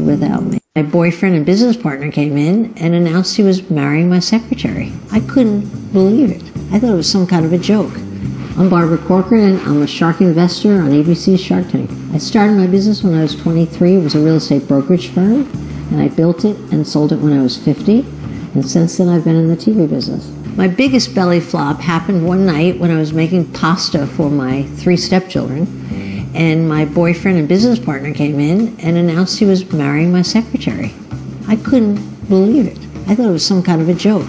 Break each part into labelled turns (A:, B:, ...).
A: without me. My boyfriend and business partner came in and announced he was marrying my secretary. I couldn't believe it. I thought it was some kind of a joke. I'm Barbara Corcoran and I'm a shark investor on ABC's Shark Tank. I started my business when I was 23. It was a real estate brokerage firm and I built it and sold it when I was 50. And since then I've been in the TV business. My biggest belly flop happened one night when I was making pasta for my three stepchildren and my boyfriend and business partner came in and announced he was marrying my secretary. I couldn't believe it. I thought it was some kind of a joke.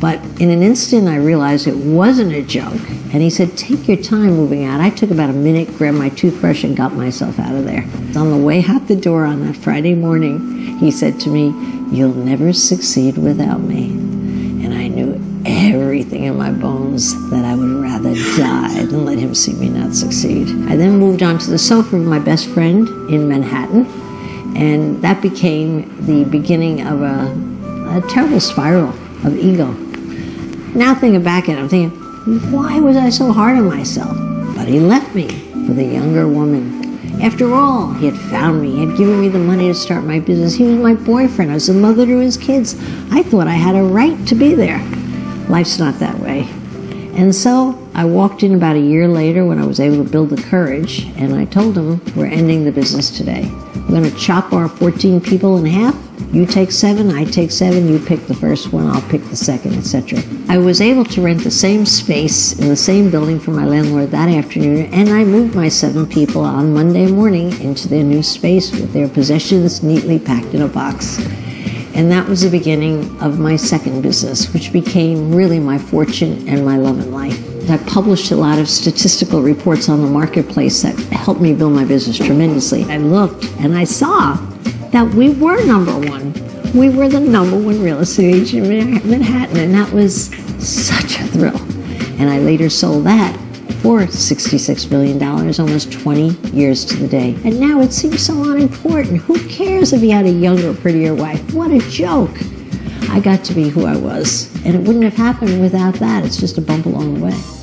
A: But in an instant, I realized it wasn't a joke. And he said, Take your time moving out. I took about a minute, grabbed my toothbrush, and got myself out of there. On the way out the door on that Friday morning, he said to me, You'll never succeed without me. Everything in my bones that I would rather die than let him see me not succeed. I then moved on to the sofa of my best friend in Manhattan, and that became the beginning of a, a terrible spiral of ego. Now thinking back at it, I'm thinking, why was I so hard on myself? But he left me for the younger woman. After all, he had found me, he had given me the money to start my business. He was my boyfriend, I was the mother to his kids. I thought I had a right to be there. Life's not that way. And so I walked in about a year later when I was able to build the courage, and I told them, We're ending the business today. We're going to chop our 14 people in half. You take seven, I take seven, you pick the first one, I'll pick the second, etc. I was able to rent the same space in the same building for my landlord that afternoon, and I moved my seven people on Monday morning into their new space with their possessions neatly packed in a box. And that was the beginning of my second business, which became really my fortune and my love in life. I published a lot of statistical reports on the marketplace that helped me build my business tremendously. I looked and I saw that we were number one. We were the number one real estate agent in Manhattan, and that was such a thrill. And I later sold that for $66 million, almost 20 years to the day. And now it seems so unimportant. Who cares if he had a younger, prettier wife? What a joke. I got to be who I was. And it wouldn't have happened without that. It's just a bump along the way.